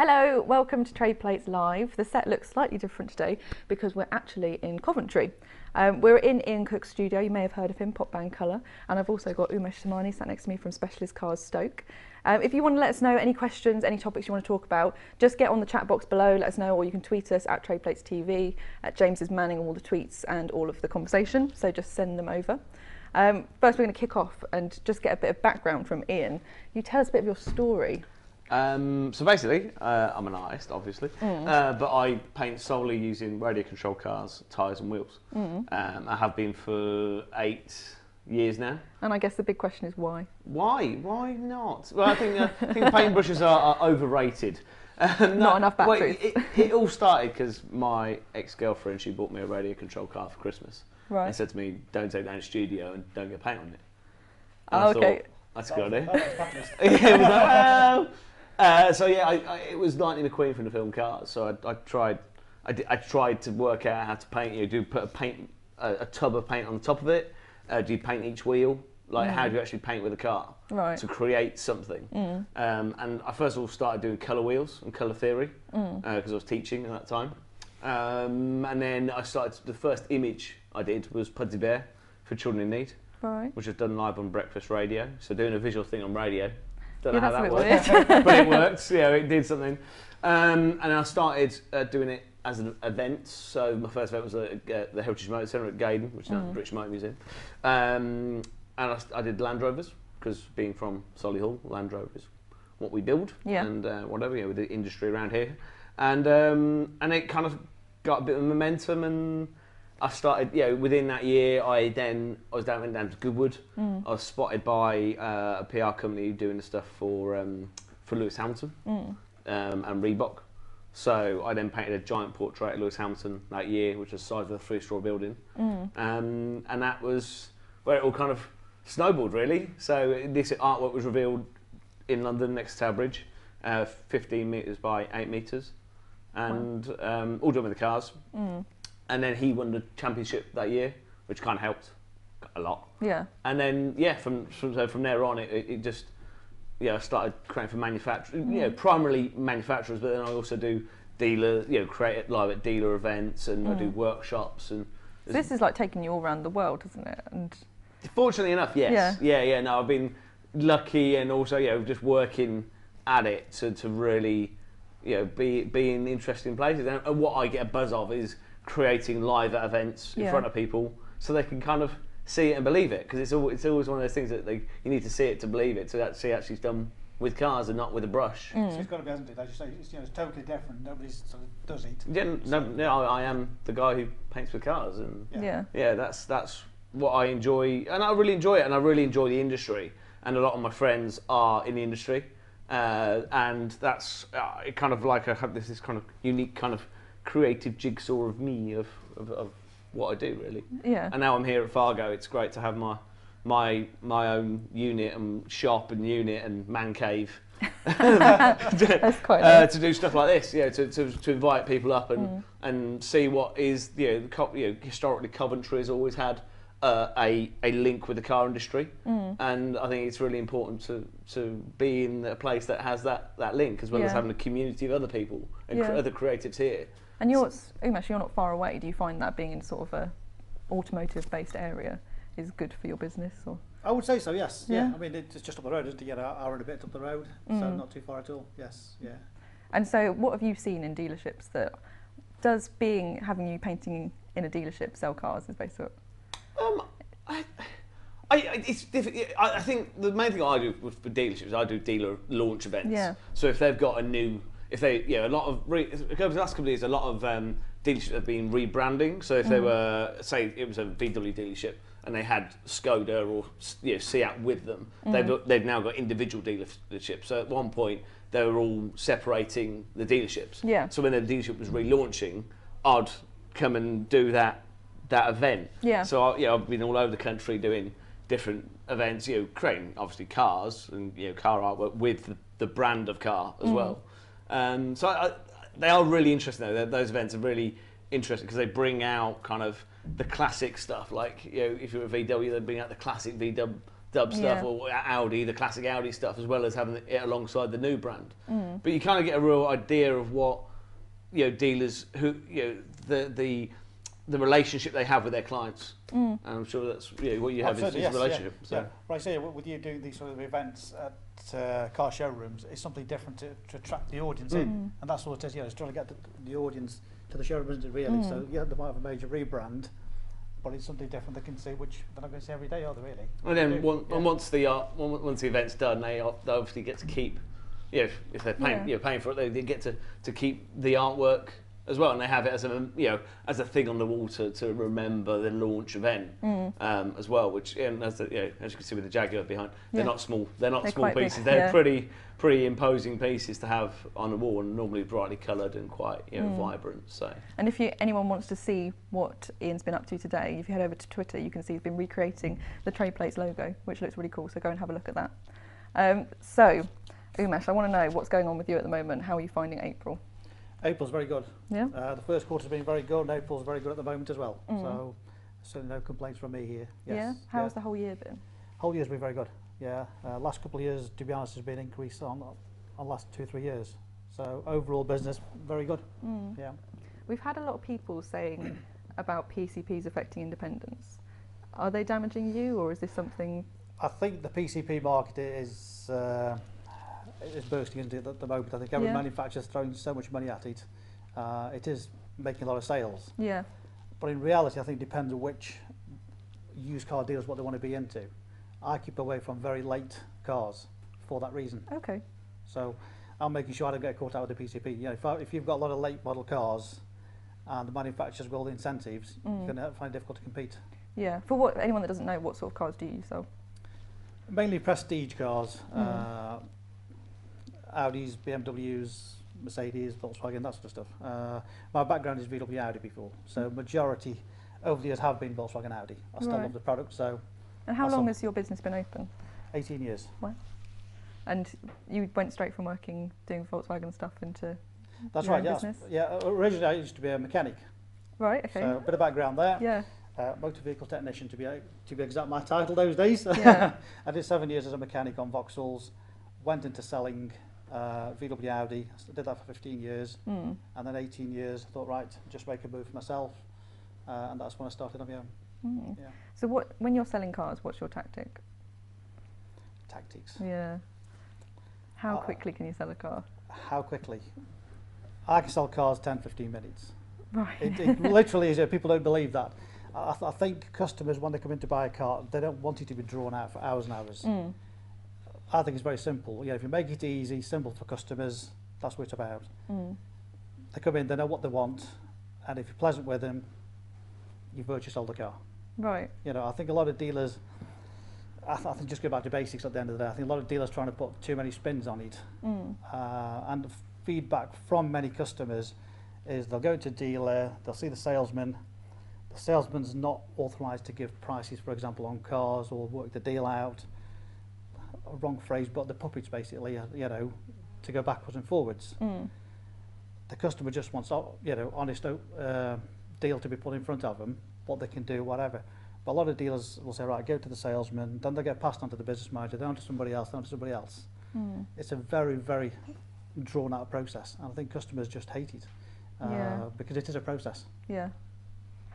Hello, welcome to Trade Plates Live. The set looks slightly different today because we're actually in Coventry. Um, we're in Ian Cook's studio, you may have heard of him, Pop Bang Colour, and I've also got Umesh Samani sat next to me from Specialist Cars Stoke. Um, if you want to let us know any questions, any topics you want to talk about, just get on the chat box below, let us know, or you can tweet us at Trade Plates TV. At James is manning all the tweets and all of the conversation, so just send them over. Um, first, we're going to kick off and just get a bit of background from Ian. You tell us a bit of your story. Um, so basically, uh, I'm an artist, obviously, uh, but I paint solely using radio control cars, tyres, and wheels. Um, I have been for eight years now. And I guess the big question is why? Why? Why not? Well, I think uh, I think paintbrushes are, are overrated. Um, Not enough well, batteries. it, it all started because my ex-girlfriend she bought me a radio control car for Christmas. Right. And said to me, "Don't take that in the studio and don't get paint on it." Oh, I okay. thought, That's a good idea. That was yeah, it was like, well. Uh, so yeah, I, I, it was Lightning McQueen from the film Cars. So I, I tried, I, did, I tried to work out how to paint. You know, do put a paint, a, a tub of paint on the top of it? Uh, do you paint each wheel? Like, how do you actually paint with a car Right. to create something? Um, and I first of all started doing colour wheels and colour theory because I was teaching at that time. Um, and then I started. The first image I did was Pudsey Bear for Children in Need Right. which was done live on breakfast radio. So doing a visual thing on radio. Don't Yeah, know how that worked, but it worked. Yeah, it did something. Um, and I started uh, doing it as an event. So my first event was at uh, the Heritage Motor Centre at Gaydon, which is now the British Motor Museum. Um, and I, I did Land Rovers because being from Solihull, Land Rover is what we build Yeah. and uh, whatever you know with the industry around here. And um, and it kind of got a bit of momentum and I started, you know, within that year, I then I was down went down to Goodwood. I was spotted by uh, a PR company doing the stuff for um, for Lewis Hamilton um, and Reebok. So I then painted a giant portrait of Lewis Hamilton that year, which was the size of a three-story building, um, and that was where it all kind of snowballed, really. So this artwork was revealed in London next to Tower Bridge, uh, 15 meters by 8 meters, and um, all done with the cars. And then he won the championship that year, which kind of helped a lot. Yeah. And then yeah, from from, so from there on, it, it, it just yeah, I started creating for manufacturers, you know, mm. primarily manufacturers, but then I also do dealer, you know, create live at dealer events, and I do mm. workshops and. So this is like taking you all around the world, isn't it? And Fortunately enough, yes. Yeah. Yeah, yeah. No, I've been lucky and also, you know, just working at it to, to really, you know, be be in interesting places. And, and what I get a buzz of is creating live at events in Yeah. front of people so they can kind of see it and believe it. Because it's, al- it's always one of those things that they, you need to see it to believe it. So actually, actually it's done with cars and not with a brush. Mm. So it's got to be, hasn't it? As you say, it's, you know, it's totally different. Nobody sort of does it. Yeah, no, no, I am the guy who paints with cars, and yeah. Yeah. yeah, that's that's what I enjoy, and I really enjoy it, and I really enjoy the industry, and a lot of my friends are in the industry, uh, and that's uh, it kind of like I have this, this kind of unique kind of creative jigsaw of me of, of, of what I do really, Yeah. and now I'm here at Fargo. It's great to have my my my own unit and shop and unit and man cave. That's quite uh, nice. to do stuff like this, yeah, to, to, to invite people up and, Mm. and see what is, you know, the Co- you know, historically Coventry has always had uh, a, a link with the car industry, Mm. and I think it's really important to, to be in a place that has that, that link as well as having a community of other people and cr- other creatives here. And you're, Umesh, you're not far away. Do you find that being in sort of a automotive-based area is good for your business? Or I would say so, yes. Yeah. Yeah. I mean, it's just up the road, isn't it? Yeah, an hour and a bit up the road. So Mm. not too far at all. Yes, yeah. and so, what have you seen in dealerships that does being having you painting in a dealership sell cars is basically Um, I, I, I- it's difficult. I, I think the main thing I do with for dealerships, I do dealer launch events. Yeah. So if they've got a new, if they, you know, a lot of re, over the last couple of years, a lot of um, dealerships have been rebranding. So if they were, say, it was a VW dealership and they had Skoda or you know, Seat with them, they've they've now got individual dealerships. So at one point they were all separating the dealerships. Yeah. So when the dealership was relaunching, I'd come and do that that event. Yeah. So I, yeah, I've been all over the country doing different events. You know, creating obviously cars and you know car artwork with the, brand of car Mm. as well. Um, so I, I, they are really interesting. Though. They're- Those events are really interesting because they bring out kind of the classic stuff. Like you know, if you're a VW, they bring out the classic VW dub stuff Yeah. or Audi, the classic Audi stuff, as well as having it alongside the new brand. Mm. But you kind of get a real idea of what you know dealers who you know the the the relationship they have with their clients. Mm. And I'm sure that's you know, what you have is, Absolutely, is a yes, relationship. Yeah, So. yeah. But I say, w- with you doing these sort of events at uh, car showrooms, it's something different to, to attract the audience Mm. in. And that's what it is, you know, it's trying to get the, the audience to the showroom, isn't it, really? So, Mm. yeah, they might have a major rebrand, but it's something different they can see, which they're not going to see every day, are they, really? And then one, yeah. and once the art, on- once the event's done, they, o- they obviously get to keep, you know, if, if they're paying, Yeah. you know, paying for it, they, they get to, to keep the artwork as well, and they have it as a you know as a thing on the wall to, to remember the launch event Mm. um, as well. Which and as the, you know, as you can see with the Jaguar behind, they're Yeah. not small. They're not They're small quite big, pieces. They're yeah. pretty pretty imposing pieces to have on the wall, and normally brightly coloured and quite you know Mm. vibrant. So And if you, anyone wants to see what Ian's been up to today, if you head over to Twitter, you can see he's been recreating the Trade Plates logo, which looks really cool. So go and have a look at that. Um, so, Umesh, I want to know what's going on with you at the moment. How are you finding April? April's very good. Yeah. Uh, the first quarter's been very good, and April's very good at the moment as well. Mm. So, certainly no complaints from me here. Yes. Yeah. How's the whole year been? whole year's been very good. Yeah, uh, last couple of years, to be honest, has been an increase on on last two three years. So overall business very good. Mm. Yeah, We've had a lot of people saying about PCPs affecting independence. Are they damaging you, or is this something? I think the PCP market is uh, is bursting into it at the moment. I think every Yeah. manufacturer's throwing so much money at it. Uh, it is making a lot of sales, Yeah. but in reality, I think it depends on which used car dealers what they want to be into. I keep away from very late cars for that reason. Okay. So I'm making sure I don't get caught out with the PCP. You know, if, I, if you've got a lot of late model cars and the manufacturers with all the incentives, Mm. you're going to find it difficult to compete. Yeah. For what anyone that doesn't know, what sort of cars do you sell? Mainly prestige cars, Mm. uh, Audis, BMWs, Mercedes, Volkswagen, that sort of stuff. Uh, my background is VW Audi before, so majority over the years have been Volkswagen Audi. I still Right. love the product, so And how long all. has your business been open? 18 years. And you went straight from working doing Volkswagen stuff into That's right. Yeah, yeah. Originally, I used to be a mechanic, right. Okay. so a bit of background there. yeah. Uh, motor vehicle technician to be to be exact my title those days. Yeah. I did seven years as a mechanic on Vauxhalls, went into selling uh, VW Audi, s- did that for 15 years, Mm. and then 18 years. I thought right, just make a move for myself, uh, and that's when I started on my own Mm. Yeah. So what when you're selling cars, what's your tactic? tactics. Yeah. How Uh, quickly can you sell a car? How quickly? I can sell cars 10, 15 minutes. Right. It, it literally is. People don't believe that. I, th- I think customers, when they come in to buy a car, they don't want it to be drawn out for hours and hours. Mm. I think it's very simple. Yeah, if you make it easy, simple for customers, that's what it's about. Mm. They come in, they know what they want, and if you're pleasant with them, you've virtually sold the car. Right. You know, I think a lot of dealers, I, th- I think just go back to basics at the end of the day. I think a lot of dealers trying to put too many spins on it, Mm. uh, and the feedback from many customers is they'll go to dealer, they'll see the salesman. The salesman's not authorised to give prices, for example, on cars or work the deal out. Wrong phrase, but the puppets basically, uh, you know, to go backwards and forwards. Mm. The customer just wants, uh, you know, honest uh, deal to be put in front of them, what they can do, whatever. But a lot of dealers will say, right, go to the salesman, then they get passed on to the business manager, then on to somebody else, then on to somebody else. Mm. It's a very, very drawn out process. And I think customers just hate it uh, Yeah. because it is a process. Yeah.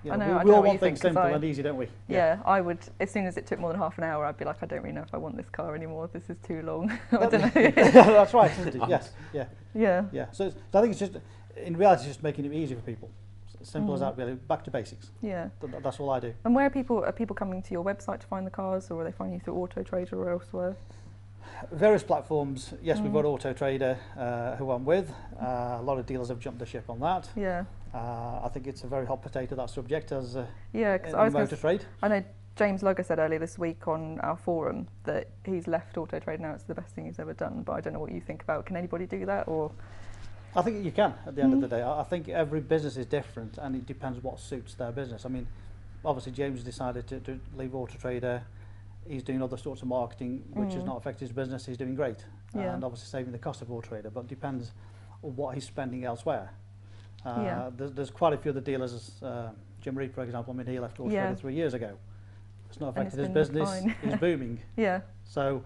You I know, know, we, I know all what you want things think, 'cause simple I- and easy, don't we? yeah. I would as soon as it took more than half an hour, I'd be like, I don't really know if I want this car anymore. This is too long. I don't know. That's right, isn't it? Yes, yeah, yeah. yeah. So, it's, so I think it's just, in reality, it's just making it easy for people. S- Simple as Mm. that, really. Back to basics. Yeah. Th- th- that's all I do. And where are people are people coming to your website to find the cars, or are they finding you through Auto Trader or elsewhere? Various platforms. Yes, we've Mm. got Auto Trader, uh, who I'm with. Uh, a lot of dealers have jumped the ship on that. Yeah. Uh, I think it's a very hot potato that subject as uh, Yeah. Because I was motor trade. I know James Lugger said earlier this week on our forum that he's left Auto Trade now. It's the best thing he's ever done. But I don't know what you think about. Can anybody do that? Or I think you can at the end Mhm. of the day. I, think every business is different and it depends what suits their business. I mean, obviously James decided to, to leave Auto Trader. He's doing other sorts of marketing which has Mm. not affected his business. He's doing great. Yeah. And obviously saving the cost of Auto Trader, but it depends on what he's spending elsewhere. Uh, Yeah. there's, there's quite a few other dealers, uh, Jim Reed, for example, I mean, he left Auto Yeah. Three years ago. It's not it's affected his business. It's booming. Yeah. So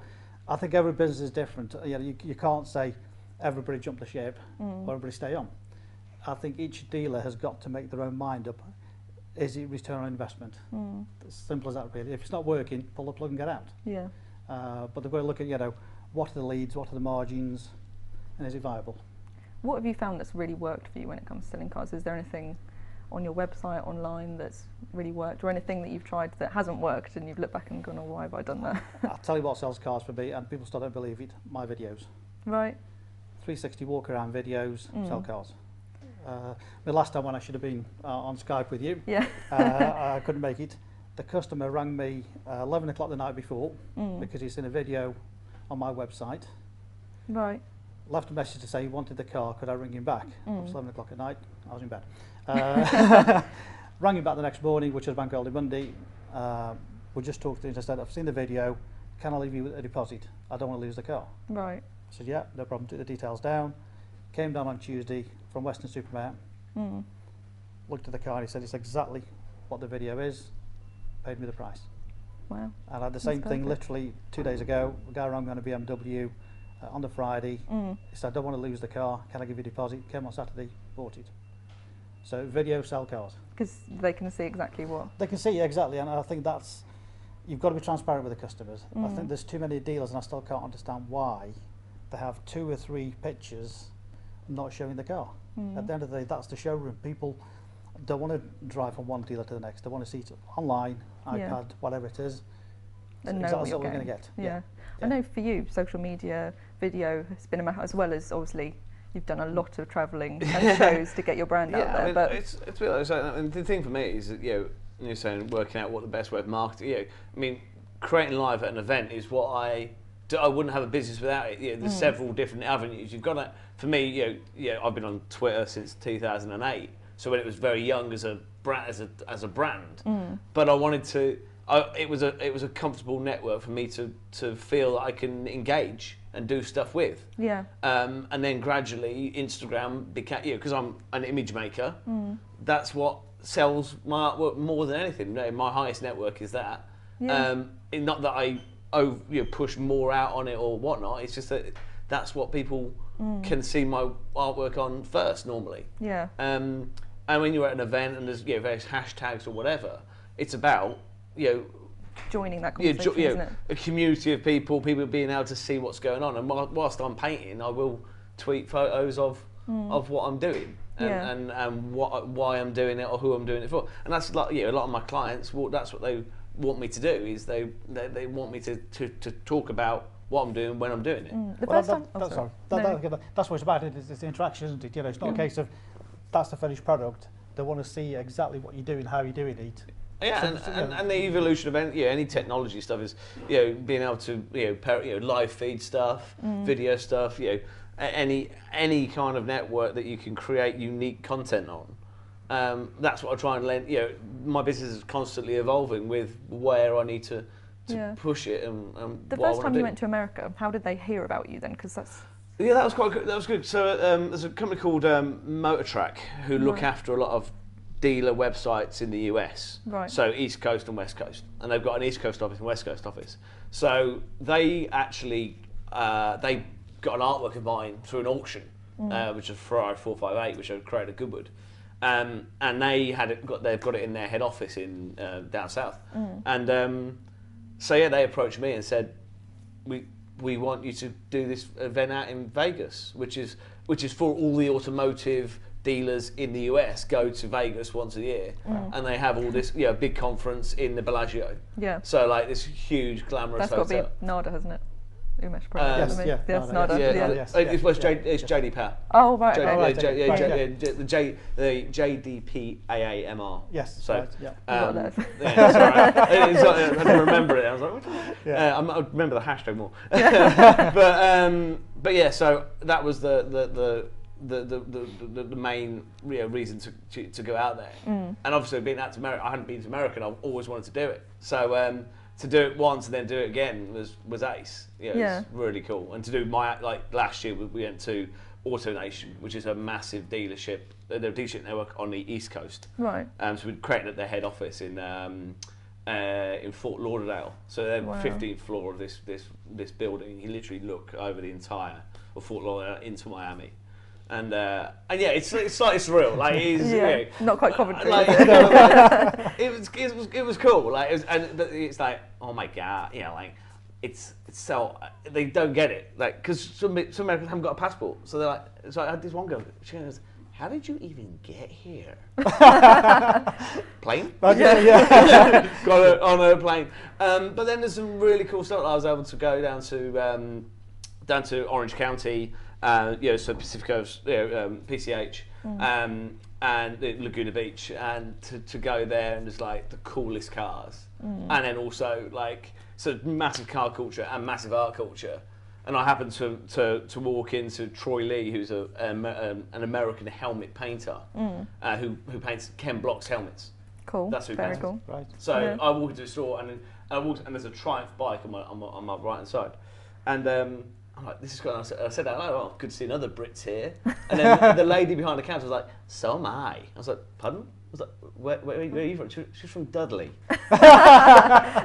I think every business is different. You, know, you, you can't say everybody jump the ship Mm. or everybody stay on. I think each dealer has got to make their own mind up. Is it return on investment? Mm. As simple as that really. If it's not working, pull the plug and get out. Yeah. Uh, but they've got to look at, you know, what are the leads, what are the margins, and is it viable? What have you found that's really worked for you when it comes to selling cars? Is there anything on your website, online, that's really worked, or anything that you've tried that hasn't worked and you've looked back and gone, oh, why have I done that? I'll tell you what sells cars for me, and people still don't believe it, my videos. right. 360 walk around videos, sell Mm. cars. Uh, the last time when I should have been uh, on Skype with you, Yeah. uh, I couldn't make it. The customer rang me uh, 11 o'clock the night before Mm. because he's seen a video on my website. Right. Left a message to say he wanted the car, could I ring him back? It was Mm. 11 o'clock at night, I was in bed. Uh, rang him back the next morning, which was Bank Holiday Monday. Uh, we just talked to him. I said, I've seen the video, can I leave you with a deposit? I don't want to lose the car. Right. I said, yeah, no problem, took the details down. Came down on Tuesday from Weston-super-Mare, Mm. looked at the car and he said, it's exactly what the video is, paid me the price. Wow. And I had the same thing literally two days ago. A guy rang me on a BMW uh, on the Friday. Mm. He said, I don't want to lose the car. Can I give you a deposit? Came on Saturday, bought it. So video sell cars. Because they can see exactly what. They can see exactly, and I think that's you've got to be transparent with the customers. I Mm. think there's too many dealers, and I still can't understand why they have two or three pictures not showing the car. Mm. At the end of the day, that's the showroom. People don't want to drive from one dealer to the next. They want to see it online, iPad, Yeah. whatever it is. And know what you're going to get. Yeah. Yeah. I know for you, social media, video has been a matter, as well as obviously you've done a lot of travelling and shows to get your brand out there. I mean, but it's it's really, so, I mean, the thing for me is that you know you're saying working out what the best way of marketing. You know, I mean, creating live at an event is what I do. I wouldn't have a business without it. You know, there's Mm. several different avenues. You've got to, for me, you know, you know, I've been on Twitter since 2008. So when it was very young as a brand, as a as a brand, Mm. but I wanted to. I, it was a it was a comfortable network for me to to feel that I can engage and do stuff with. yeah, Um, and then gradually Instagram became, you know, because I'm an image maker, Mm. that's what sells my artwork more than anything. My highest network is that. Yeah. Um, not that I oh, you know, push more out on it or whatnot, it's just that that's what people Mm. can see my artwork on first normally. yeah, Um, and when you're at an event and there's you know, various hashtags or whatever, it's about, you know, joining that yeah, conversation, jo- you isn't know, it? a community of people, people being able to see what's going on. And whilst I'm painting, I will tweet photos of of what I'm doing and, Mm. Yeah. and, and what why I'm doing it or who I'm doing it for. And that's like you know, a lot of my clients. Well, that's what they want me to do is they they, they want me to, to, to talk about what I'm doing when I'm doing it. Mm. The Well, first that, time, oh, that's, sorry. That, No. that- that's what it's about. It's, it's the interaction, isn't it? You know, it's not a case of that's the finished product. They want to see exactly what you're doing, how you're doing it. Yeah, and, and, and the evolution of any, yeah, any technology stuff is, you know, being able to, you know, par- you know live feed stuff, Mm. video stuff, you know, any any kind of network that you can create unique content on. Um, that's what I try and lend. You know, my business is constantly evolving with where I need to, to Yeah. push it and, and The first time do. you went to America, how did they hear about you then? Because that's Yeah, that was quite good. That was good. So um, there's a company called um, Motortrak who look Right. after a lot of dealer websites in the US. Right. So East Coast and West Coast, and they've got an East Coast office and West Coast office. So they actually uh, they got an artwork of mine through an auction, uh, which is Ferrari 458, which I created at Goodwood. Um, and they had it got they've got it in their head office in uh, down south, and um, so yeah, they approached me and said, we we want you to do this event out in Vegas, which is which is for all the automotive dealers in the US go to Vegas once a year, and they have all this you know big conference in the Bellagio. yeah, So like this huge glamorous that's got to be Nada, hasn't it? Umesh Uh, probably. Yes, I mean, yeah, yes, Nada, Nada. yeah, yeah. yeah. yes, it's, well, it's, yeah, J, it's JD Pat. Oh right, J, okay. Oh, yeah, right, J, okay, yeah, right, J, yeah. yeah, J, the J, the JDPAAMR. Yes, So, right, yeah. um, yeah, it's all right. It's I had to remember it. I was like, what? Yeah. Uh, I'm- I remember the hashtag more. but um, but yeah, so that was the the the. The, the, the, the, main you know, reason to, to, to go out there. Mm. And obviously, being out to America, I hadn't been to America and I've always wanted to do it. So um, to do it once and then do it again was, was ace. You know, Yeah. It's really cool. And to do my, like last year, we- we went to AutoNation, which is a massive dealership. They're a dealership network on the East Coast. Right. Um, so we created at their head office in um, uh, in Fort Lauderdale. So they're Wow. 15th floor of this this this building. You literally look over the entire of Fort Lauderdale into Miami. And uh, and yeah, it's it's slightly surreal. Like it is, Yeah, you know, not quite Coventry. like, it? like, it was it was it was cool. Like it was, and but it's like oh my god, you know, like it's it's so they don't get it. Like because some some Americans haven't got a passport, so they're like. So I had this one girl. She goes, "How did you even get here? Plane." But yeah, yeah. got it on a plane. Um, but then there's some really cool stuff. I was able to go down to um, down to Orange County, uh, you know, so Pacific Coast, you know, um, PCH, um, and uh, Laguna Beach, and to, to go there and there's like the coolest cars, and then also like so massive car culture and massive art culture. And I happened to, to, to walk into Troy Lee, who's a, um, um, an American helmet painter, uh, who, who paints Ken Block's helmets. Cool. That's who Very painted. cool. right. So Yeah. I walk into the store and then I walked and there's a Triumph bike on my on my, on my right hand side, and um, I'm like, this is good. I said, I said out loud, oh, good to see another Brits here. And then the, lady behind the counter was like, so am I. I was like, pardon? I was like, where, where, where are you from? She, she's from Dudley.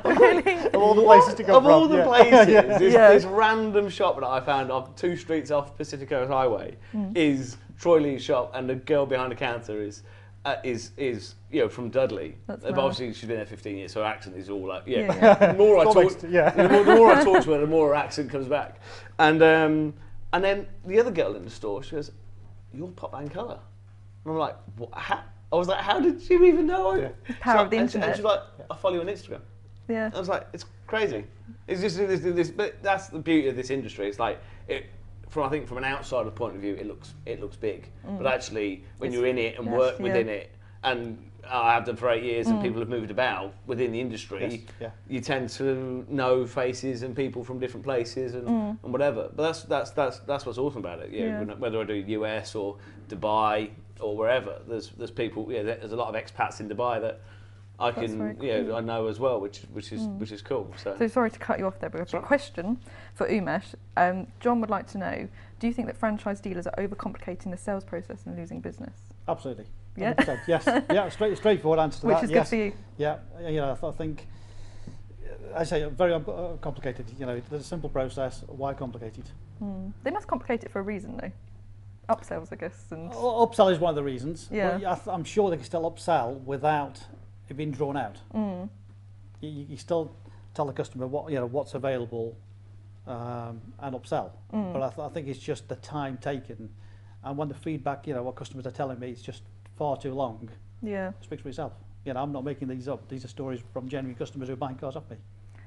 really? Of all the places to go of from. all the yeah. places, Yeah. this, Yeah. this random shop that I found off two streets off Pacific Coast Highway Hmm. is Troy Lee's shop, and the girl behind the counter is. Uh, is is you know from Dudley? That's but obviously she's been there 15 years, so her accent is all like yeah. Yeah, the more I talk, mixed, yeah. the, more, the more I talk to her, the more her accent comes back. And um, and then the other girl in the store, she goes, "You're Pop Bang Colour," and I'm like, what? How? I was like, "How did you even know?" Yeah. Power So- of the and she- And she's like, "I follow you on Instagram." Yeah. I was like, it's crazy. It's just this, this, but that's the beauty of this industry. It's like it, from I think from an outsider point of view, it looks it looks big, mm. but actually when It's- you're in it and yes, work yeah. within it, and I have done for eight years, and mm. people have moved about within the industry, Yes, yeah. you tend to know faces and people from different places and, mm. and whatever. But that's that's that's that's what's awesome about it. You know, Yeah. whether I do US or Dubai or wherever, there's there's people. Yeah, there's a lot of expats in Dubai that. I That's can, very you cool. I know as well, which which is which is cool. So, So sorry to cut you off there, but I've got a question for Umesh. Um, John would like to know: Do you think that franchise dealers are overcomplicating the sales process and losing business? Absolutely. Yeah. 100%. Yes. Yeah. Straight, straightforward answer to Which that. is yes. good for you. Yeah. You know, I, th- I think. I say very um, uh, complicated. You know, there's a simple process. Why complicated? Hmm. They must complicate it for a reason, though. Upsells, I guess, and U- Upsell is one of the reasons. Yeah. But I th- I'm sure they can still upsell without it being drawn out. mm, You, you you still tell the customer what you know what's available um, and upsell. Mm. But I, th- I think it's just the time taken, and when the feedback, you know, what customers are telling me, it's just far too long. yeah. Speaks for itself. You know, I'm not making these up. These are stories from genuine customers who are buying cars off me.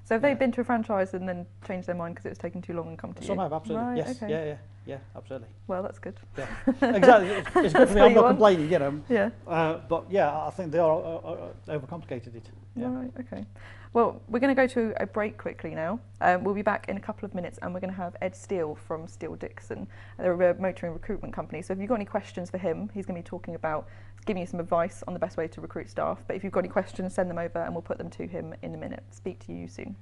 So have they Yeah. been to a franchise and then changed their mind because it was taking too long and come to Some you? have absolutely. Right, yes. okay. Yeah. Yeah. Yeah. Absolutely. Well, that's good. Yeah. exactly. It's, it's good for me. I'm not want. complaining. You know. Yeah. Uh, but yeah, I think they are uh, uh, overcomplicated it. Yeah. Right, okay. Well, we're going to go to a break quickly now. Um, we'll be back in a couple of minutes and we're going to have Ed Steele from Steele Dixon. They're a motoring recruitment company. So if you've got any questions for him, he's going to be talking about giving you some advice on the best way to recruit staff. But if you've got any questions, send them over and we'll put them to him in a minute. Speak to you soon.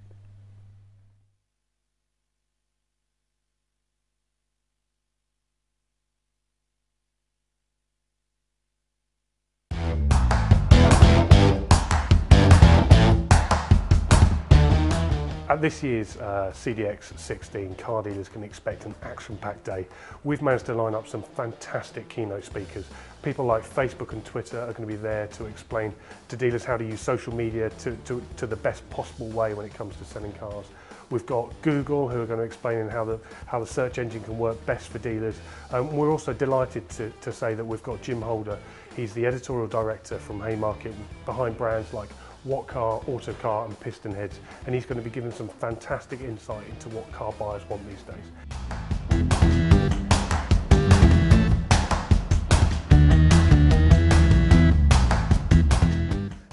At this year's uh, CDX 16, car dealers can expect an action-packed day. We've managed to line up some fantastic keynote speakers. People like Facebook and Twitter are going to be there to explain to dealers how to use social media to, to, to the best possible way when it comes to selling cars. We've got Google who are going to explain how the, how the search engine can work best for dealers. Um, we're also delighted to, to say that we've got Jim Holder. He's the editorial director from Haymarket behind brands like What Car, Autocar and PistonHeads and he's going to be giving some fantastic insight into what car buyers want these days.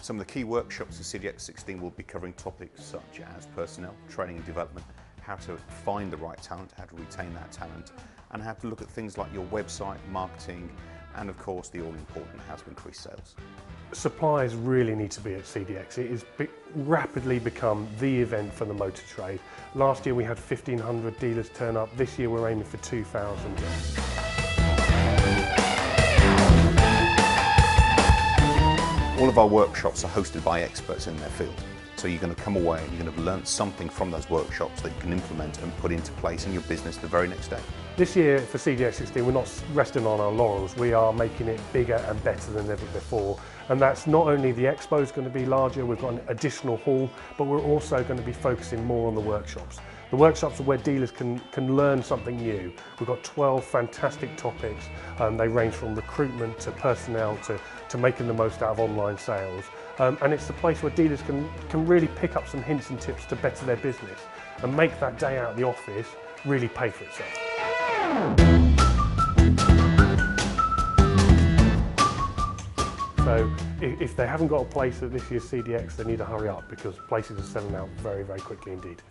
Some of the key workshops of CDX 16 will be covering topics such as personnel, training and development, how to find the right talent, how to retain that talent, and how to look at things like your website, marketing, and of course the all-important how to increase sales. Suppliers really need to be at CDX. It has be- rapidly become the event for the motor trade. Last year we had 1,500 dealers turn up. This year we're aiming for 2,000. All of our workshops are hosted by experts in their field. So you're going to come away and you're going to have learnt something from those workshops that you can implement and put into place in your business the very next day. This year for CDX16, we're not resting on our laurels. We are making it bigger and better than ever before. And that's not only the expo is going to be larger, we've got an additional hall, but we're also going to be focusing more on the workshops. The workshops are where dealers can, can learn something new. We've got 12 fantastic topics. Um, they range from recruitment to personnel to, to making the most out of online sales. Um, and it's the place where dealers can, can really pick up some hints and tips to better their business and make that day out of the office really pay for itself. So if they haven't got a place at this year's CDX, they need to hurry up because places are selling out very, very quickly indeed.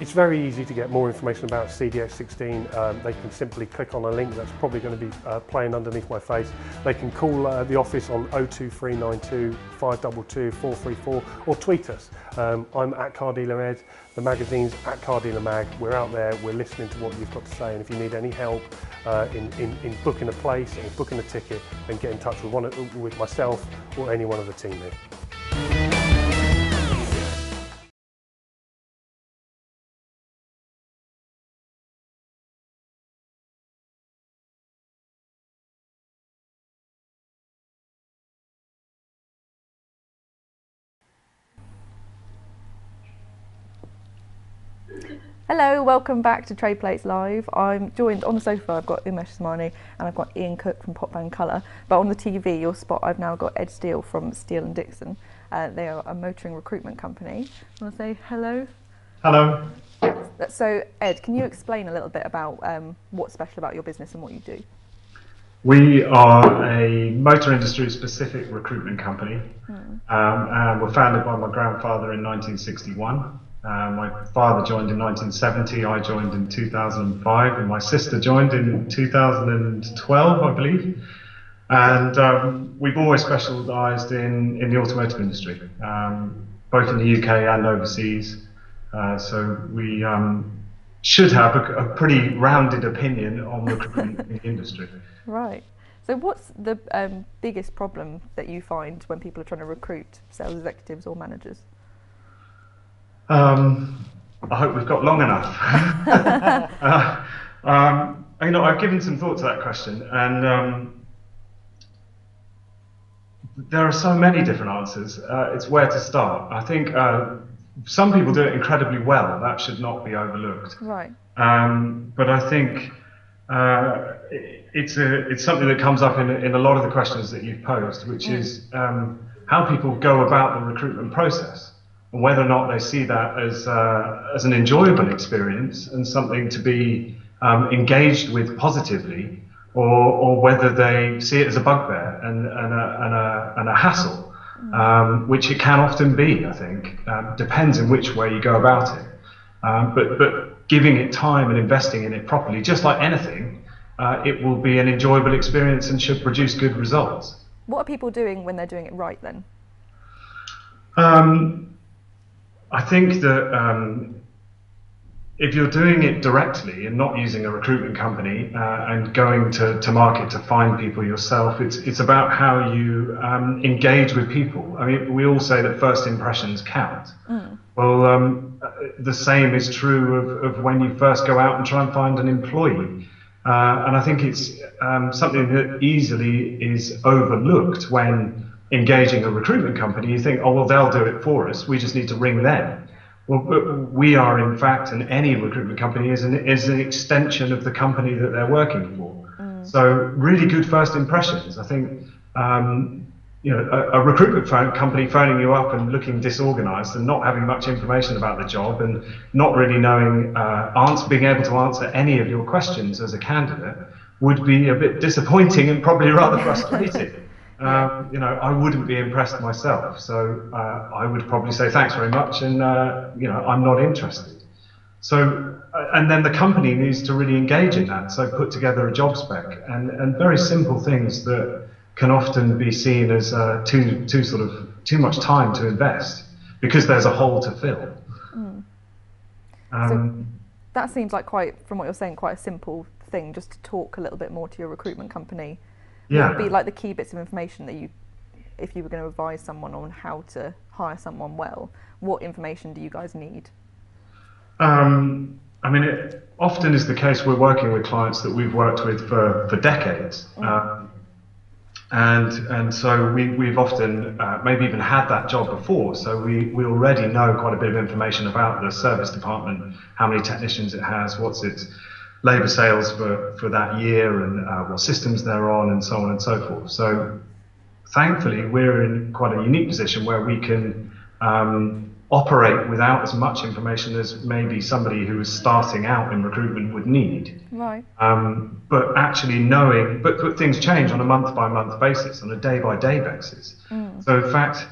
It's very easy to get more information about CDX16. Um, they can simply click on a link that's probably going to be uh, playing underneath my face. They can call uh, the office on 02392 522 434 or tweet us. Um, I'm at Car Dealer Ed, the magazine's at Car Dealer Mag. We're out there, we're listening to what you've got to say and if you need any help uh, in, in, in booking a place or booking a ticket, then get in touch with, one, with myself or any one of the team here. Hello, welcome back to Trade Plates Live. I'm joined on the sofa, I've got Umesh Samani and I've got Ian Cook from Pop Bang Colour. But on the TV, you'll spot I've now got Ed Steele from Steele and Dixon. Uh, they are a motoring recruitment company. I want to say hello. Hello. So, Ed, can you explain a little bit about um, what's special about your business and what you do? We are a motor industry specific recruitment company. Hmm. Um, and we're founded by my grandfather in 1961. Uh, my father joined in 1970, I joined in 2005, and my sister joined in 2012, I believe. And um, we've always specialised in, in the automotive industry, um, both in the UK and overseas. Uh, so we um, should have a, a, pretty rounded opinion on recruitment in the industry. Right. So, what's the um, biggest problem that you find when people are trying to recruit sales executives or managers? Um, I hope we've got long enough. uh, um, you know, I've given some thought to that question, and um, there are so many different answers. Uh, it's where to start. I think uh, some people do it incredibly well. That should not be overlooked. Right. Um, but I think uh, it's a, it's something that comes up in, in a lot of the questions that you've posed, which mm. is um, how people go about the recruitment process and whether or not they see that as, uh, as an enjoyable experience and something to be um, engaged with positively, or, or whether they see it as a bugbear and, and, a, and, a, and a hassle, um, which it can often be, I think. Um, depends in which way you go about it. Um, but, but giving it time and investing in it properly, just like anything, uh, it will be an enjoyable experience and should produce good results. What are people doing when they're doing it right then? Um, I think that um, if you're doing it directly and not using a recruitment company uh, and going to, to market to find people yourself, it's, it's about how you um, engage with people. I mean, we all say that first impressions count. Mm. Well, um, the same is true of, of when you first go out and try and find an employee. Uh, and I think it's um, something that easily is overlooked when engaging a recruitment company, you think, oh, well, they'll do it for us. We just need to ring them. Well, we are, in fact, and any recruitment company is an, is an extension of the company that they're working for. Mm. So, really good first impressions. I think, um, you know, a, a recruitment phone, company phoning you up and looking disorganized and not having much information about the job and not really knowing, uh, answer, being able to answer any of your questions as a candidate would be a bit disappointing and probably rather frustrating. Um, you know, I wouldn't be impressed myself. So uh, I would probably say thanks very much, and uh, you know, I'm not interested. So, uh, and then the company needs to really engage in that. So put together a job spec and, and very simple things that can often be seen as uh, too too sort of too much time to invest because there's a hole to fill. Mm. Um, so that seems like quite, from what you're saying, quite a simple thing, just to talk a little bit more to your recruitment company yeah. would be like the key bits of information that you if you were going to advise someone on how to hire someone well, what information do you guys need? Um, I mean, it often is the case we're working with clients that we've worked with for, for decades. Mm. Um, and, and so we, we've often uh, maybe even had that job before. So we, we already know quite a bit of information about the service department, how many technicians it has, what's its labour sales for, for that year, and uh, what systems they're on, and so on and so forth. So thankfully, we're in quite a unique position where we can um, operate without as much information as maybe somebody who is starting out in recruitment would need. Right. Um, but actually knowing, but, but things change on a month by month basis, on a day by day basis. Mm. So in fact,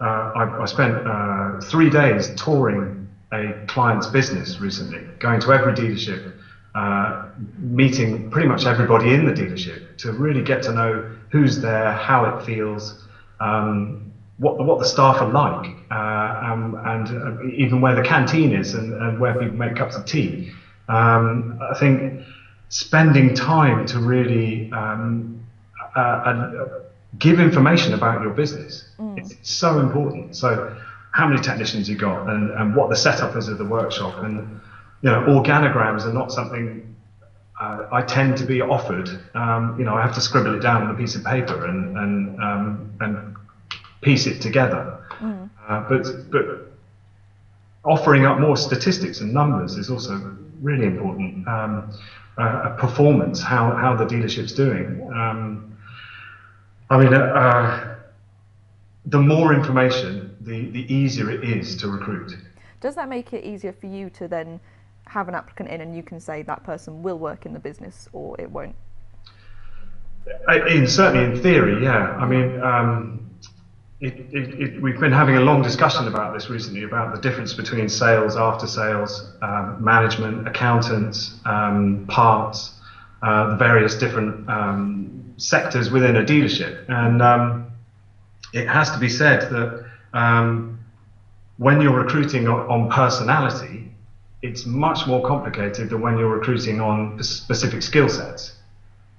uh, I, I, spent uh, three days touring a client's business recently, going to every dealership, uh, meeting pretty much everybody in the dealership to really get to know who's there, how it feels, um, what, what the staff are like, uh, um, and uh, even where the canteen is and, and, where people make cups of tea. Um, I think spending time to really um, uh, uh give information about your business mm. it's so important. So, how many technicians you got, and, and what the setup is of the workshop, and you know, organograms are not something uh, I tend to be offered. Um, you know, I have to scribble it down on a piece of paper and and um, and piece it together. Mm. Uh, but but offering up more statistics and numbers is also really important. Um, uh, performance, how how the dealership's doing. Um, I mean, uh, uh, the more information, the the easier it is to recruit. Does that make it easier for you to then have an applicant in and you can say that person will work in the business or it won't? In, certainly in theory, yeah. I mean, um, it, it, it, we've been having a long discussion about this recently about the difference between sales, after sales, um, management, accountants, um, parts, uh, the various different um, sectors within a dealership. And um, it has to be said that um, when you're recruiting on, on personality, it's much more complicated than when you're recruiting on specific skill sets.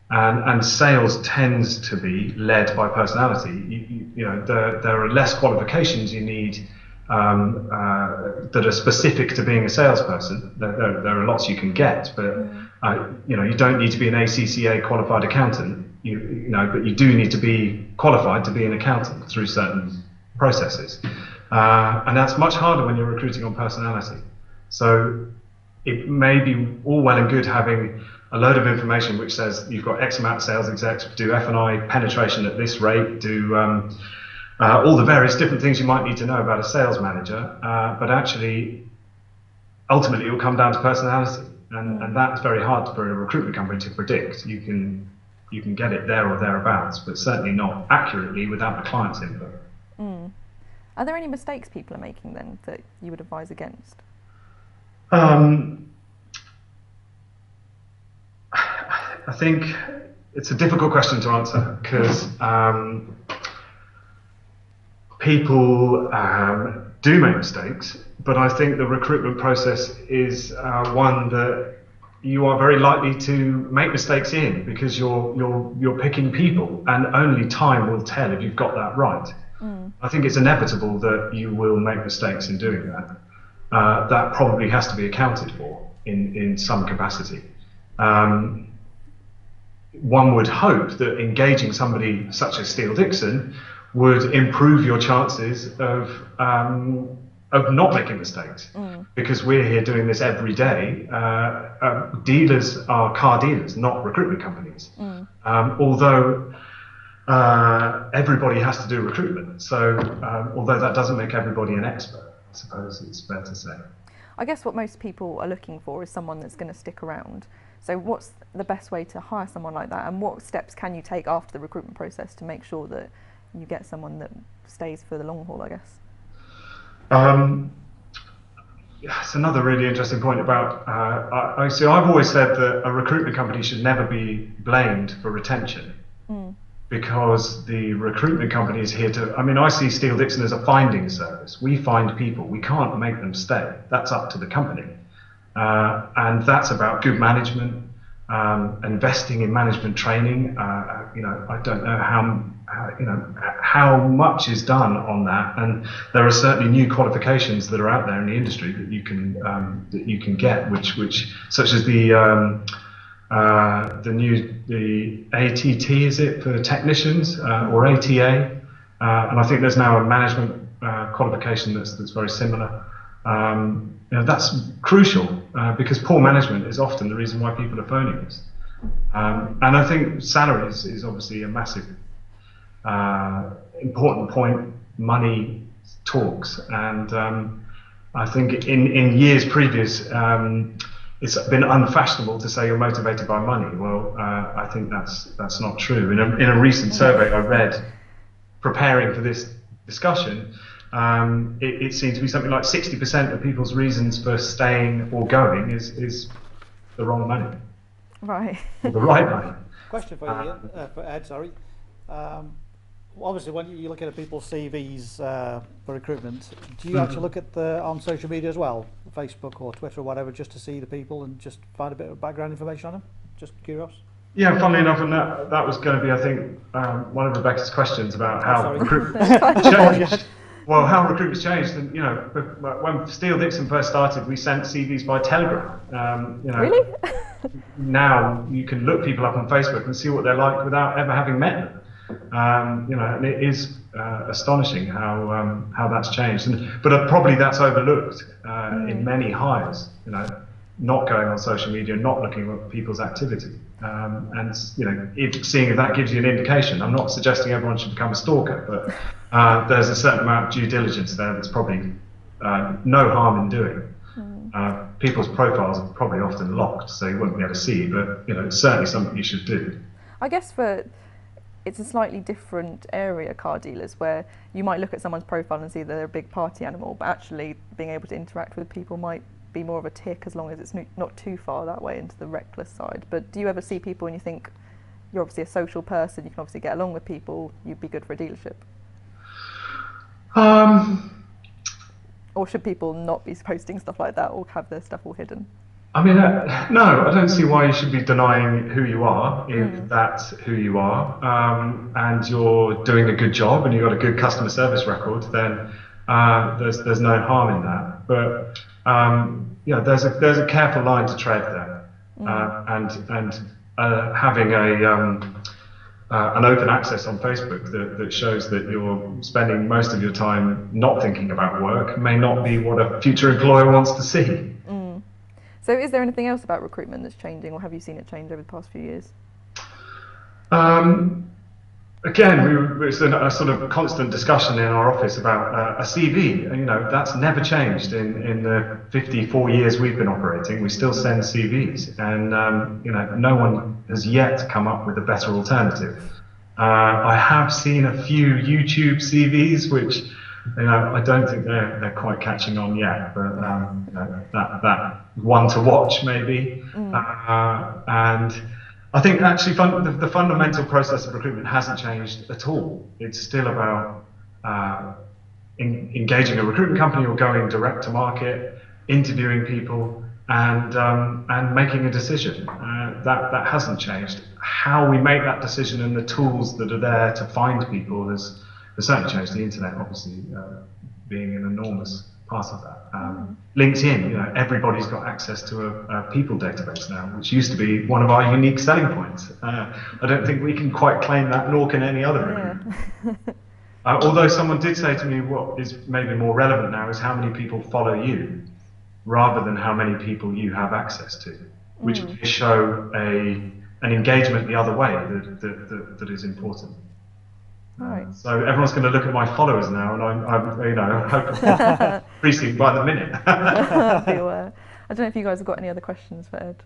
And, and, sales tends to be led by personality. You, you, you know, there, there, are less qualifications you need um, uh, that are specific to being a salesperson. There, there, there, are lots you can get, but uh, you know, you don't need to be an ACCA qualified accountant. You, you know, but you do need to be qualified to be an accountant through certain processes, uh, and that's much harder when you're recruiting on personality. So it may be all well and good having a load of information which says you've got X amount of sales execs, do F&I penetration at this rate, do um, uh, all the various different things you might need to know about a sales manager, uh, but actually, ultimately, it will come down to personality, and, and that's very hard for a recruitment company to predict. You can you can get it there or thereabouts, but certainly not accurately without the client's input. Mm. Are there any mistakes people are making then that you would advise against? Um, I think it's a difficult question to answer because um, people um, do make mistakes, but I think the recruitment process is uh, one that you are very likely to make mistakes in because you're you're you're picking people, and only time will tell if you've got that right. Mm. I think it's inevitable that you will make mistakes in doing that. Uh, that probably has to be accounted for in in some capacity. Um, one would hope that engaging somebody such as Steele Dixon would improve your chances of um, of not making mistakes mm. because we're here doing this every day. Uh, uh, dealers are car dealers, not recruitment companies. Mm. Um, although uh, everybody has to do recruitment, so um, although that doesn't make everybody an expert, I suppose it's fair to say. I guess what most people are looking for is someone that's going to stick around. So, what's the best way to hire someone like that, and what steps can you take after the recruitment process to make sure that you get someone that stays for the long haul? I guess. Um, it's another really interesting point about. Uh, I, see. I've always said that a recruitment company should never be blamed for retention. Because the recruitment company is here to. I mean, I see Steele Dixon as a finding service. We find people. We can't make them stay. That's up to the company. Uh, and that's about good management, um, investing in management training. Uh, you know, I don't know how, you know how much is done on that, and there are certainly new qualifications that are out there in the industry that you can um, that you can get, which which such as the um, uh, the new the ATT is it for technicians uh, or ATA, uh, and I think there's now a management uh, qualification that's that's very similar. Um, you know, that's crucial uh, because poor management is often the reason why people are phoning us. Um, and I think salaries is obviously a massive important point. Money talks, and um, I think in, in years previous, um, it's been unfashionable to say you're motivated by money. Well, uh, I think that's that's not true. In a, in a recent survey I read, preparing for this discussion, um, it, it seemed to be something like 60% of people's reasons for staying or going is, is the wrong money, Right. or the right money. Question for you, Ian, uh, for Ed, sorry. Um, obviously, when you look at people's CVs uh, for recruitment, do you actually look at the on social media as well, Facebook or Twitter or whatever, just to see the people and just find a bit of background information on them? Just curious. Yeah, funnily enough, and that, that was going to be, I think, um, one of Rebecca's questions about how sorry. recruitment changed. Well, how recruitment's changed, and you know, when Steele Dixon first started, we sent CVs by telegram. Um, you know, Really? now you can look people up on Facebook and see what they're like without ever having met them. Um, you know, and it is uh, astonishing how um, how that's changed. And, but uh, probably that's overlooked uh, in many hires. You know, not going on social media, not looking at people's activity, um, and you know, if, seeing if that gives you an indication. I'm not suggesting everyone should become a stalker, but uh, there's a certain amount of due diligence there that's probably uh, no harm in doing. Uh, people's profiles are probably often locked, so you won't be able to see. But you know, it's certainly something you should do. I guess for it's a slightly different area, car dealers, where you might look at someone's profile and see that they're a big party animal, but actually being able to interact with people might be more of a tick as long as it's not too far that way into the reckless side. But do you ever see people and you think you're obviously a social person, you can obviously get along with people, you'd be good for a dealership? Um, Or should people not be posting stuff like that or have their stuff all hidden? I mean, uh, no, I don't see why you should be denying who you are if that's who you are, um, and you're doing a good job and you've got a good customer service record. Then uh, there's there's no harm in that. But um, yeah, there's a there's a careful line to tread there, uh, and and uh, having a um, uh, an open access on Facebook that, that shows that you're spending most of your time not thinking about work may not be what a future employer wants to see. So is there anything else about recruitment that's changing or have you seen it change over the past few years? Um, again, we, it's a, a sort of constant discussion in our office about uh, a CV. You know, that's never changed in, in the 54 years we've been operating. We still send CVs, and um, you know, no one has yet come up with a better alternative. Uh, I have seen a few YouTube CVs, which you know, I don't think they're they're quite catching on yet, but um, you know, that that one to watch maybe, uh, and I think actually fun, the, the fundamental process of recruitment hasn't changed at all. It's still about uh, in, engaging a recruitment company or going direct to market, interviewing people, and um, and making a decision. Uh, that that hasn't changed. How we make that decision and the tools that are there to find people has, certainly changed. The internet, obviously, uh, being an enormous part of that. Um, LinkedIn, you know, everybody's got access to a, a people database now, which used to be one of our unique selling points. Uh, I don't think we can quite claim that, nor can any other recruitment. Uh, although someone did say to me, what is maybe more relevant now is how many people follow you, rather than how many people you have access to, which may show a an engagement the other way that, that, that, that is important. Right. So everyone's going to look at my followers now, and I'm, I'm you know, hope increasing by the minute. Be. I don't know if you guys have got any other questions for Ed.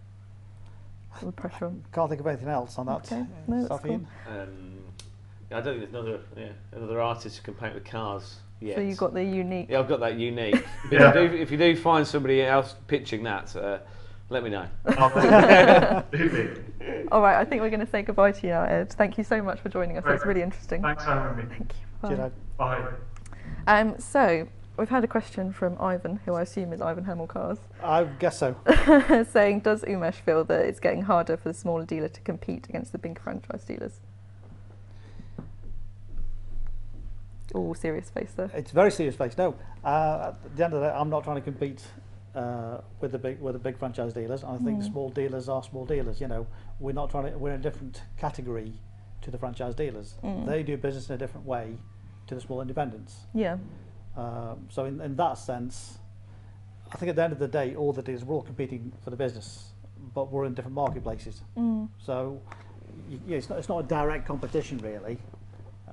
Put the pressure on. Can't think of anything else on that. Okay, no, that's stuff, cool. Um, I don't think there's another yeah, another artist who can paint with cars yet. So you've got the unique. yeah, I've got that unique. Yeah. if, you do, if you do find somebody else pitching that, uh, let me know. All right, I think we're going to say goodbye to you now, Ed. Thank you so much for joining us. That's Great. really interesting. Thanks for having me. Thank you. Bye. Bye. Um, so we've had a question from Ivan, who I assume is Ivan Hamill Cars, I guess so. saying, "Does Umesh feel that it's getting harder for the smaller dealer to compete against the big franchise dealers?" all serious face there. It's very serious face. No, uh, at the end of the day, I'm not trying to compete uh, with the big with the big franchise dealers. And I think the small dealers are small dealers. You know, we're not trying to. We're in a different category to the franchise dealers. They do business in a different way to the small independents. Yeah. Um, so in, in that sense, I think at the end of the day, all that is we're all competing for the business, but we're in different marketplaces. Mm. So yeah, it's not it's not a direct competition really.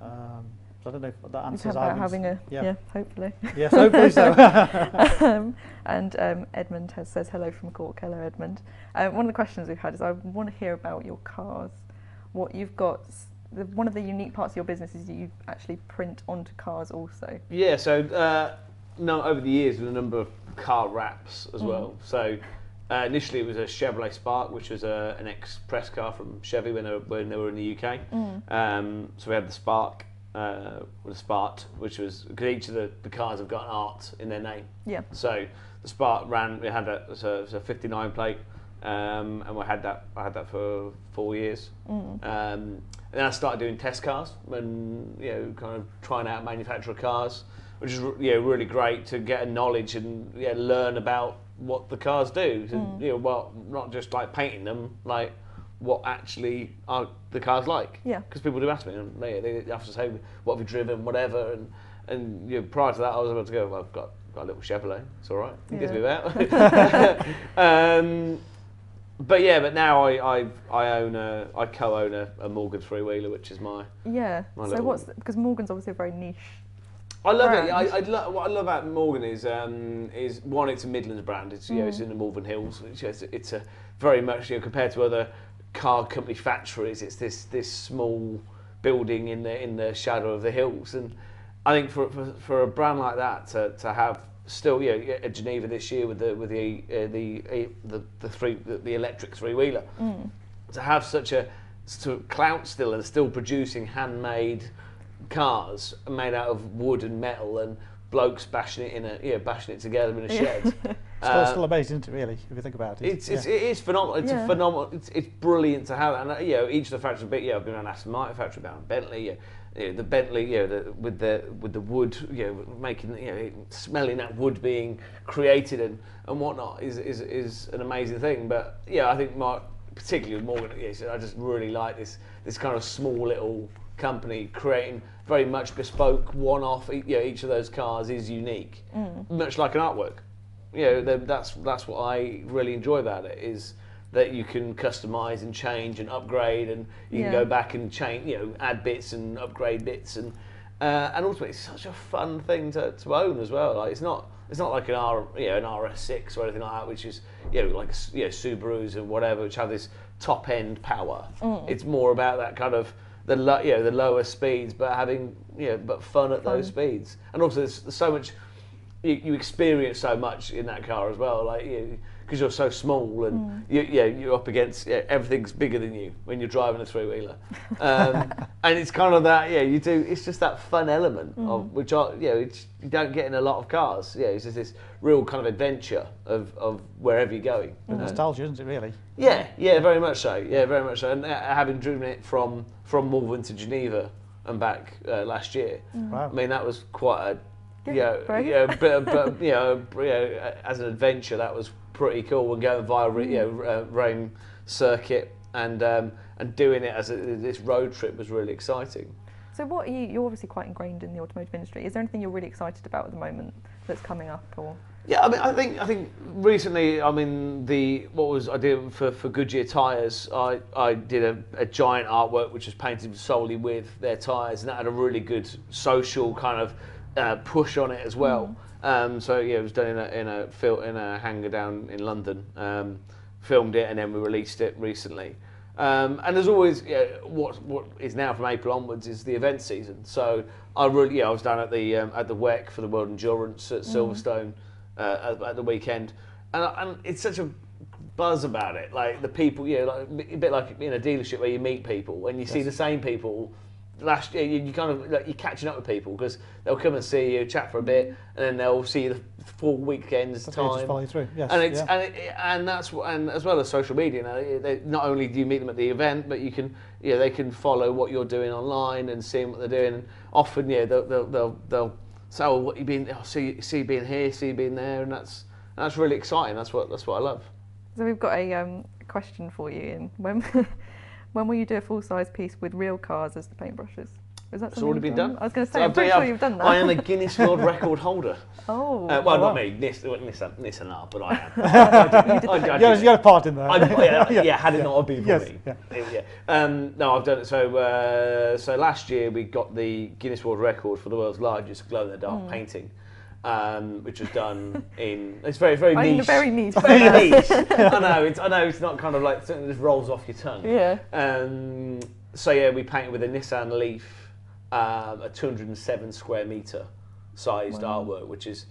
Um, I don't know if that answers about Ivan's- having a yeah. yeah, hopefully. Yes, hopefully so. um, and um, Edmund has says hello from Cork. Hello, Edmund. Um, one of the questions we've had is I want to hear about your cars. What you've got. The, one of the unique parts of your business is you actually print onto cars also. Yeah, so uh, no, over the years, with a number of car wraps as well. So uh, initially, it was a Chevrolet Spark, which was a, an ex-press car from Chevy when they were, when they were in the UK. Um, so we had the Spark, uh, Spart, which was because each of the, the cars have got an art in their name. Yeah. So the Spark ran. We had that. It was a, it was a 59 plate, um, and we had that. I had that for four years. Um, and then I started doing test cars and you know, kind of trying out manufacturer cars, which is you know, really great to get a knowledge and yeah, learn about what the cars do. And, You know, well, not just like painting them, like what actually are the cars like. Yeah. Because people do ask me, and they, they have to say what have you driven, whatever, and and you know, prior to that, I was about to go. Well, I've got got a little Chevrolet. It's all right. It gives me about. um, but yeah, but now I I, I own a I co-own a, a Morgan three wheeler, which is my. Yeah. My so what's because Morgan's obviously a very niche. I love it. I, I lo- what I love about Morgan is um, is one, it's a Midlands brand. It's you know it's in the Malvern Hills. It's, it's, it's a very much you know compared to other car company factories. It's this this small building in the in the shadow of the hills, and I think for for, for a brand like that to, to have still you know at Geneva this year with the with the uh, the, uh, the the three the, the electric three wheeler to have such a sort of clout still and still producing handmade cars made out of wood and metal and blokes bashing it in a yeah bashing it together in a shed. still, Uh, still amazing, isn't it? Really, if you think about it. it's, it's Yeah. it is phenomenal. It's Yeah. a phenomenal. It's, it's brilliant to have. And uh, you know, each of the factories. Bit, yeah, I've been on Aston Martin factory, been on Bentley. Yeah, you know, the Bentley, you know, the, with the with the wood, you know, making you know, smelling that wood being created and, and whatnot is, is is an amazing thing. But yeah, I think my particularly with Morgan, yeah, so I just really like this this kind of small little company creating very much bespoke, one-off. You know, each of those cars is unique, much like an artwork you know that's that's what I really enjoy about it is that you can customize and change and upgrade and you can go back and change you know add bits and upgrade bits and uh, and ultimately it's such a fun thing to, to own as well. Like it's not it's not like an R you know an RS6 or anything like that which is you know like you know Subarus and whatever which have this top end power. It's more about that kind of the lo- you know the lower speeds but having you know but fun at those speeds. And also there's so much you, you experience so much in that car as well, like you because you're so small and you, yeah, you're up against yeah, everything's bigger than you when you're driving a three wheeler, um, and it's kind of that yeah you do it's just that fun element of which are you know it's, you don't get in a lot of cars yeah it's just this real kind of adventure of, of wherever you're going. Bit nostalgia, isn't it? Really. Yeah, yeah, very much so. Yeah, very much so. And uh, having driven it from from Malvern to Geneva and back uh, last year, Wow. I mean that was quite a Yeah, yeah, yeah, but, but you know, you know, as an adventure that was pretty cool. We're going via you know uh, Rome circuit and um, and doing it as a, this road trip was really exciting. So what are you? You're obviously quite ingrained in the automotive industry. Is there anything you're really excited about at the moment that's coming up, or Yeah, I mean, I think I think recently, I mean, the what was I did for, for Goodyear tires. I, I did a, a giant artwork which was painted solely with their tires, and that had a really good social kind of uh, push on it as well. Um, so yeah, it was done in a in a fil- in a hangar down in London. Um, filmed it, and then we released it recently. Um, and as always yeah, what what is now from April onwards is the event season. So I really yeah I was down at the um, at the WEC for the World Endurance at Silverstone uh, at, at the weekend, and and it's such a buzz about it. Like the people, you know, like a bit like in a dealership where you meet people and you see the same people. Last year, you, you kind of like, you're catching up with people because they'll come and see you, chat for a bit, and then they'll see you the full weekends That's how you just time follow through. Yes. and it's yeah. and, it, and that's and as well as social media now they- they, not only do you meet them at the event but you can yeah, they can follow what you're doing online and seeing what they're doing. And often, yeah, they'll they'll they'll, they'll say, "Oh, what you been? Oh, see see you being here, see you being there," and that's that's really exciting. That's what that's what I love. So we've got a um, question for you, Ian. When when will you do a full size piece with real cars as the paintbrushes? Is that It's already been done. I was going to So say, I'm pretty sure you've done that. I am a Guinness World Record holder. oh, Uh, well, wow. not me, Nis, well, Nissan, Nissan are, but I am. I did- I- I You did got, a- you got a part in there. I, yeah, yeah, had it not been for Yes, me. yeah. Yeah. Um, no, I've done it. So, uh, so last year we got the Guinness World Record for the world's largest glow in the dark Hmm. painting, um, which was done in. It's very, very I mean, niche. very niche. Very niche. I know. It's, I know. It's not kind of like something that just rolls off your tongue. Yeah. Um, so yeah, we painted with a Nissan Leaf, um, a 207 square meter sized artwork, which is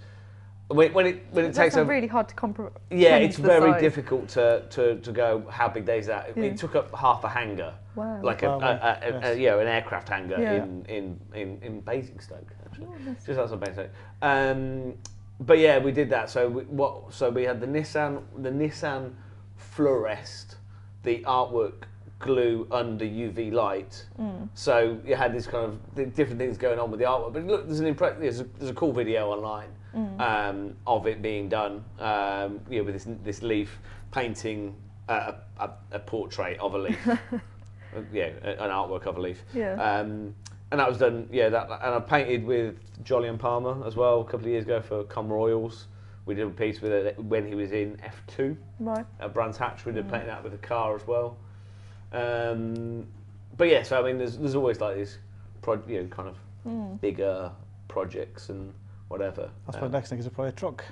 when, when it when it That's takes a really hard to comprehend. yeah, it's very size. difficult to, to, to go how big is that. It, Yeah. it took up half a hangar, Wow. like a, Wow, a, a, a, yes. a- you know, an aircraft hangar Yeah. in, in, in, in Basingstoke, actually, Oh, just outside Basingstoke. Um, but yeah, we did that. So we, what? So we had the Nissan, the Nissan fluoresced, the artwork glue under UV light. Mm. So you had this kind of different things going on with the artwork. But look, there's an impre- there's, a, there's a cool video online Mm. um, of it being done. Um, you know, with this this leaf painting a, a, a portrait of a leaf. Uh, yeah, an artwork of a leaf. Yeah. Um, and that was done. Yeah, that and I painted with Jolyon Palmer as well a couple of years ago for Com Royals. We did a piece with it when he was in F2 Right. at Brands Hatch. We Mm. did paint that with a car as well. Um, but yeah, so I mean, there's there's always like these, pro- you know, kind of Mm. bigger projects and whatever. That's Um, my next thing is probably a truck.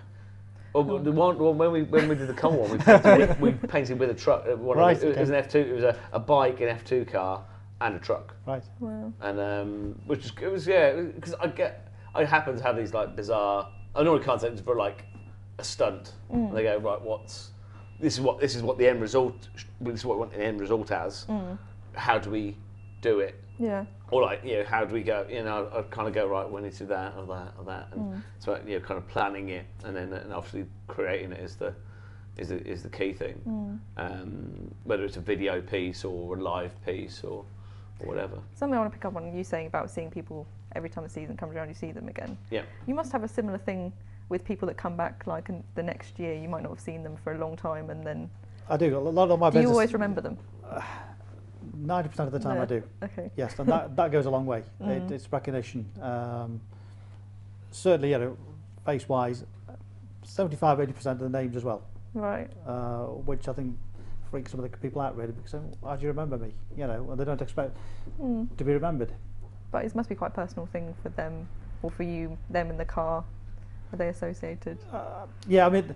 well, the one well, when we when we did the Com one, we painted, with, we painted with a truck. uh, One Right, of the, it was an F2. It was a, a bike, an F2 car, and a truck. Right. Wow. and um, which is it was yeah because I get I happen to have these like bizarre I normally can't say it's for like a stunt Mm. and they go right what's this is what this is what the end result this is what we want the end result as Mm. how do we do it Yeah. or like you know how do we go you know I kind of go right we need to do that or that or that and Mm. so you know kind of planning it and then and obviously creating it is the is the, is the key thing Mm. um, whether it's a video piece or a live piece or or whatever Something I want to pick up on you saying about seeing people every time the season comes around, you see them again. yeah You must have a similar thing with people that come back like in the next year. You might not have seen them for a long time, and then I do. A lot of my do you always remember them? Ninety percent of the time, Yeah. I do. Okay. Yes, and that, that goes a long way. Mm. It, it's recognition. Um, certainly, you know, face-wise, 75 80 percent of the names as well, Right. uh, which I think freaks some of the people out really because they, how do you remember me? You know, and they don't expect Mm. to be remembered. But it must be quite a personal thing for them, or for you, them in the car. Are they associated? Uh, yeah, I mean,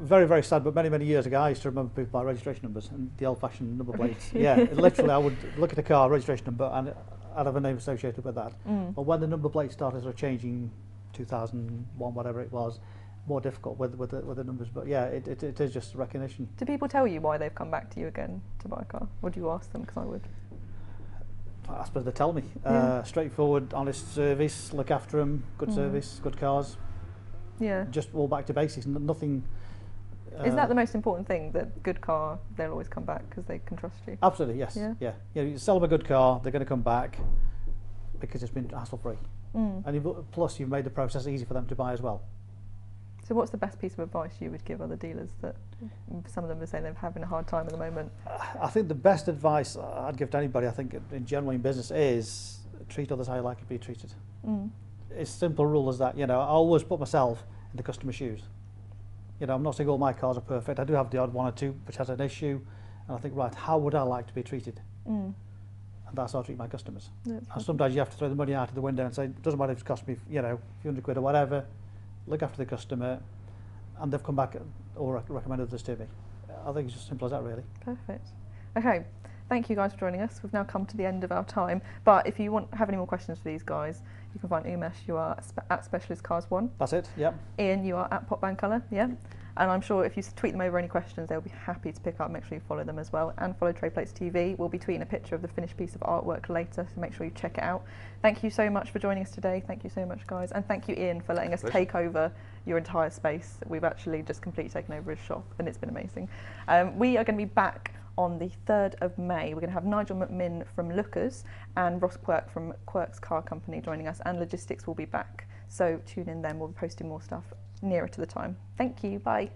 very very sad. But many many years ago, I used to remember people by registration numbers and the old-fashioned number plates. yeah, literally, I would look at a car registration number and I'd have a name associated with that. Mm. But when the number plates started sort of changing, 2001, whatever it was, more difficult with with the, with the numbers. But yeah, it, it, it is just recognition. Do people tell you why they've come back to you again to buy a car? Or do you ask them? Because I would. I suppose they tell me. Yeah. Uh, straightforward, honest service, look after them, good Mm. service, good cars. Yeah. Just all back to basics. Nothing. Is uh, that the most important thing? That good car, they'll always come back because they can trust you. Absolutely, yes. Yeah. Yeah. You, know, you sell them a good car, they're going to come back because it's been hassle free. Mm. And you've, plus, you've made the process easy for them to buy as well. So, what's the best piece of advice you would give other dealers that some of them are saying they're having a hard time at the moment? I think the best advice I'd give to anybody, I think, in general in business, is treat others how you like to be treated. Mm. It's simple rule as that. You know, I always put myself in the customer's shoes. You know, I'm not saying all my cars are perfect. I do have the odd one or two which has an issue, and I think, right, how would I like to be treated? Mm. And that's how I treat my customers. That's And sometimes you have to throw the money out of the window and say, doesn't matter if it's cost me, you know, a few hundred quid or whatever. Look after the customer, and they've come back or recommended this to me. I think it's as simple as that, really. Perfect. Okay. Thank you guys for joining us. We've now come to the end of our time. But if you want have any more questions for these guys, you can find Umesh. You are at Specialist Cars One. That's it. Yep. Ian, you are at Pop Bang Colour. Yeah. And I'm sure if you tweet them over any questions, they'll be happy to pick up. Make sure you follow them as well. And follow Trade Plates TV. We'll be tweeting a picture of the finished piece of artwork later, so make sure you check it out. Thank you so much for joining us today. Thank you so much, guys. And thank you, Ian, for letting us Pleasure. take over your entire space. We've actually just completely taken over his shop, and it's been amazing. Um, we are going to be back on the 3rd of May. We're going to have Nigel McMinn from Lookers and Ross Quirk from Quirk's Car Company joining us, and Logistics will be back. So tune in then, we'll be posting more stuff nearer to the time. Thank you, bye.